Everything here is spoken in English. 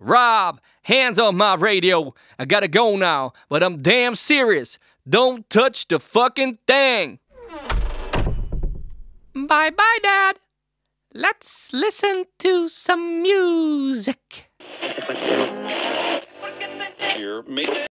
Rob, hands on my radio. I gotta go now, but I'm damn serious. Don't touch the fucking thing. Bye bye, Dad. Let's listen to some music. Here,